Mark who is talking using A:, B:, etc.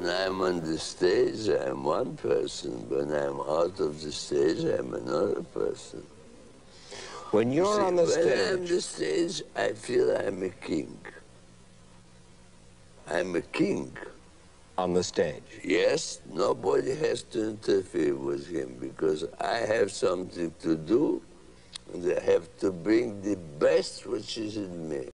A: When I'm on the stage, I'm one person. When I'm out of the stage, I'm another person.
B: When you're
A: See,
B: on the
A: when I'm on the stage, I feel I'm a king. I'm a king.
B: on the stage.
A: Yes, nobody has to interfere with him because I have something to do and I have to bring the best which is in me.